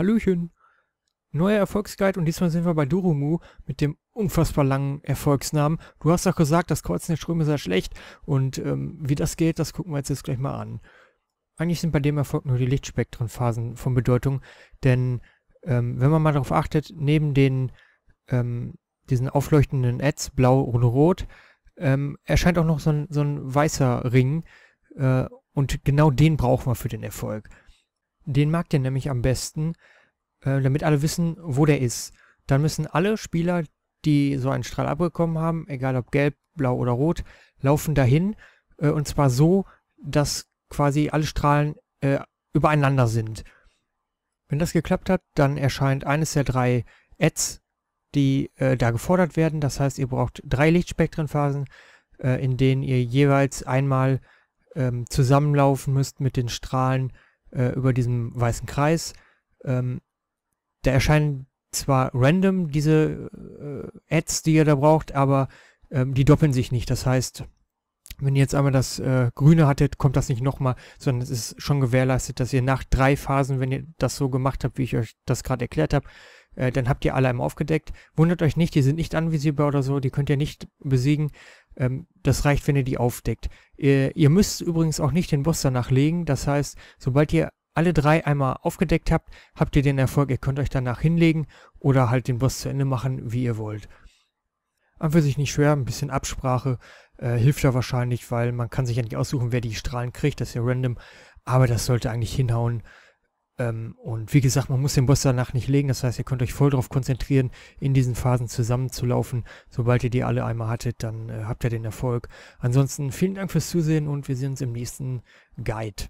Hallöchen. Neuer Erfolgsguide und diesmal sind wir bei Durumu mit dem unfassbar langen Erfolgsnamen. Du hast doch gesagt, das Kreuzen der Ströme sei schlecht und ähm, wie das geht, das gucken wir jetzt, jetzt gleich mal an. Eigentlich sind bei dem Erfolg nur die Lichtspektrenphasen von Bedeutung, denn ähm, wenn man mal darauf achtet, neben den ähm, diesen aufleuchtenden Ads, blau und rot, ähm, erscheint auch noch so ein, so ein weißer Ring äh, und genau den brauchen wir für den Erfolg. Den mag ihr nämlich am besten, äh, damit alle wissen, wo der ist. Dann müssen alle Spieler, die so einen Strahl abbekommen haben, egal ob gelb, blau oder rot, laufen dahin. Äh, und zwar so, dass quasi alle Strahlen äh, übereinander sind. Wenn das geklappt hat, dann erscheint eines der drei Ads, die äh, da gefordert werden. Das heißt, ihr braucht drei Lichtspektrenphasen, äh, in denen ihr jeweils einmal ähm, zusammenlaufen müsst mit den Strahlen äh, über diesem weißen Kreis. Ähm, da erscheinen zwar random diese äh, Ads, die ihr da braucht, aber ähm, die doppeln sich nicht. Das heißt, wenn ihr jetzt einmal das äh, Grüne hattet, kommt das nicht nochmal, sondern es ist schon gewährleistet, dass ihr nach drei Phasen, wenn ihr das so gemacht habt, wie ich euch das gerade erklärt habe, äh, dann habt ihr alle einmal aufgedeckt. Wundert euch nicht, die sind nicht anvisierbar oder so, die könnt ihr nicht besiegen. Ähm, das reicht, wenn ihr die aufdeckt. Ihr, ihr müsst übrigens auch nicht den Boss danach legen. Das heißt, sobald ihr alle drei einmal aufgedeckt habt, habt ihr den Erfolg. Ihr könnt euch danach hinlegen oder halt den Boss zu Ende machen, wie ihr wollt. An für sich nicht schwer, ein bisschen Absprache äh, hilft da wahrscheinlich, weil man kann sich ja nicht aussuchen, wer die Strahlen kriegt, das ist ja random, aber das sollte eigentlich hinhauen. Ähm, und wie gesagt, man muss den Boss danach nicht legen, das heißt, ihr könnt euch voll darauf konzentrieren, in diesen Phasen zusammenzulaufen. Sobald ihr die alle einmal hattet, dann äh, habt ihr den Erfolg. Ansonsten vielen Dank fürs Zusehen und wir sehen uns im nächsten Guide.